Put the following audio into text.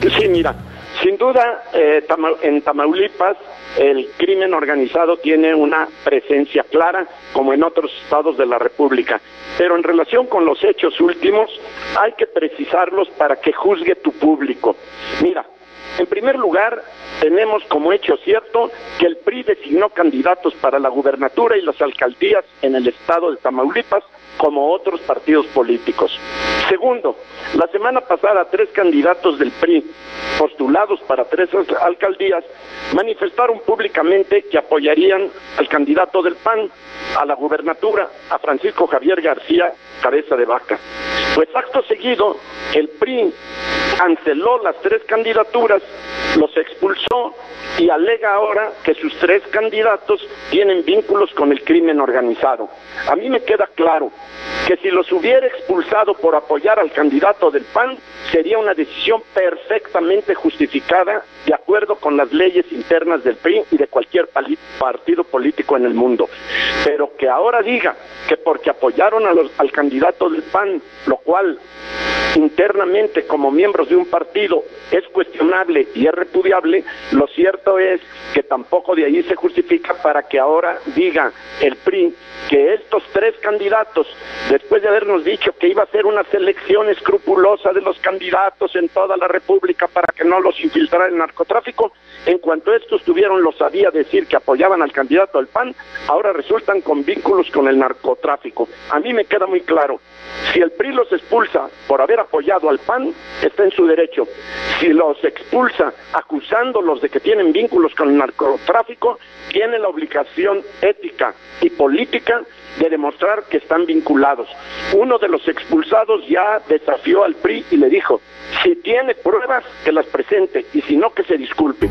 Sí, mira, sin duda eh, en Tamaulipas el crimen organizado tiene una presencia clara, como en otros estados de la República. Pero en relación con los hechos últimos, hay que precisarlos para que juzgue tu público. Mira, en primer lugar, tenemos como hecho cierto que el PRI designó candidatos para la gubernatura y las alcaldías en el estado de Tamaulipas como otros partidos políticos. Segundo, la semana pasada tres candidatos del PRI postulados para tres alcaldías manifestaron públicamente que apoyarían al candidato del PAN a la gubernatura, a Francisco Javier García Cabeza de Vaca. Pues acto seguido, el PRI canceló las tres candidaturas, los expulsó y alega ahora que sus tres candidatos tienen vínculos con el crimen organizado. A mí me queda claro que si los hubiera expulsado por apoyar al candidato del PAN, sería una decisión perfectamente justificada de acuerdo con las leyes internas del PRI y de cualquier partido político en el mundo. Pero que ahora diga que porque apoyaron al candidato del PAN, lo cual internamente como miembros de un partido es cuestionable y es repudiable, lo cierto es que tampoco de ahí se justifica para que ahora diga el PRI que estos tres candidatos, después de habernos dicho que iba a ser una selección escrupulosa de los candidatos en toda la República para que no los infiltrara el narcotráfico, en cuanto estos tuvieron lo sabía decir que apoyaban al candidato del PAN, ahora resultan con vínculos con el narcotráfico. A mí me queda muy claro, si el PRI los expulsa por haber apoyado al PAN, está en su derecho. Si los expulsa acusándolos de que tienen vínculos con el narcotráfico, tiene la obligación ética y política de demostrar que están vinculados. Uno de los expulsados ya desafió al PRI y le dijo, si tiene pruebas, que las presente, y si no, que se disculpe.